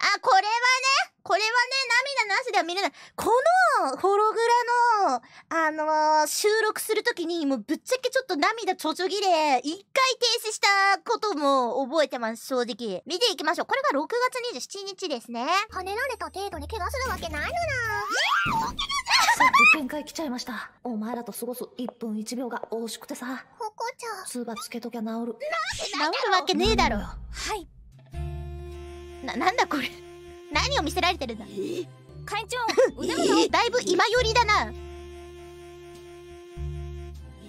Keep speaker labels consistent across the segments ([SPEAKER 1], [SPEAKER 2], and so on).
[SPEAKER 1] あ、これはね、これはね、涙なしでは見れない。この、ホログラの、あのー収録するときに、もうぶっちゃけちょっと涙ちょちょぎれ、一回停止したことも覚えてます、正直。見ていきましょう。これが6月27日ですね。
[SPEAKER 2] 跳ねられた程度に怪我するわけないのな
[SPEAKER 3] さっき限界来ちゃいました。お前らと過ごす1分1秒が惜しくてさ。
[SPEAKER 2] ほこちゃん
[SPEAKER 3] ツーバつけときゃ治る。
[SPEAKER 1] 治るわけねえだろ。
[SPEAKER 2] はい
[SPEAKER 1] な、なんだこれ？何を見せられてるんだ？
[SPEAKER 2] 会長
[SPEAKER 1] 腕もだいぶ今寄りだな。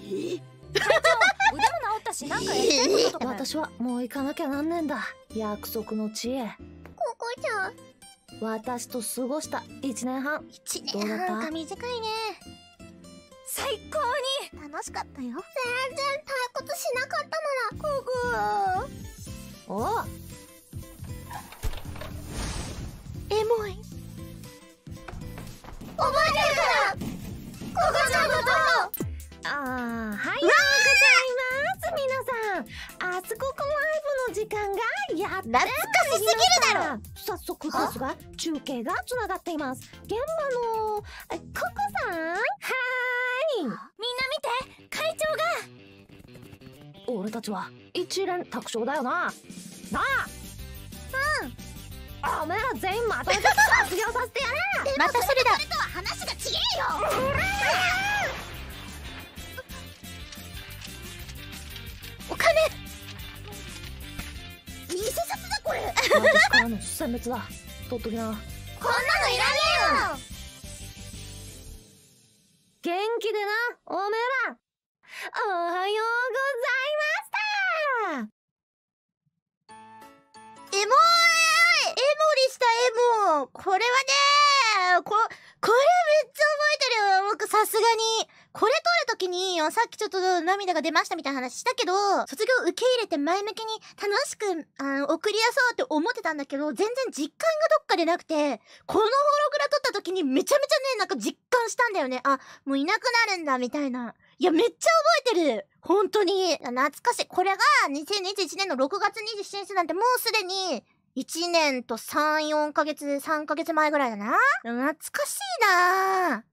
[SPEAKER 2] 腕も治ったしなんかやりたいこととか
[SPEAKER 3] 私はもう行かなきゃなんねえんだ。約束の地へ。
[SPEAKER 2] ほこちゃん
[SPEAKER 3] 私と過ごした1年半。
[SPEAKER 1] 一
[SPEAKER 3] どうだった？
[SPEAKER 1] 年半か短いね。
[SPEAKER 2] 最高に
[SPEAKER 1] 楽しかったよ。
[SPEAKER 2] 全然退屈しなかったならググー
[SPEAKER 3] お
[SPEAKER 2] 覚えてるからここちゃんのこと
[SPEAKER 3] あー、はい。ございます、皆さん。あすここライブの時間がやって
[SPEAKER 1] 懐かしすぎるだろ
[SPEAKER 3] 早速ですが、中継がつながっています。現場の、えココさん？はーい。
[SPEAKER 2] みんな見て会長が
[SPEAKER 3] 俺たちは一連卓勝だよな。なあうんおめえら全員まとめて卒業させてやれ
[SPEAKER 1] またそれだ。
[SPEAKER 2] とは話がちげえよ
[SPEAKER 1] お金
[SPEAKER 2] 偽札だこれ
[SPEAKER 3] 私からの選別だ。取っときな。
[SPEAKER 2] こんなのいらねえよ
[SPEAKER 3] 元気でな、おめえら。おはようご
[SPEAKER 1] これはねこ、これめっちゃ覚えてるよ僕さすがに。これ撮るときに、さっきちょっと涙が出ましたみたいな話したけど、卒業受け入れて前向きに楽しく、あの、送り出そうって思ってたんだけど、全然実感がどっかでなくて、このホログラ撮った時にめちゃめちゃね、なんか実感したんだよね。あ、もういなくなるんだ、みたいな。いや、めっちゃ覚えてる本当に。懐かしい。これが2021年の6月27日なんてもうすでに1年と3、4ヶ月、3ヶ月前ぐらいだな。懐かしいなぁ。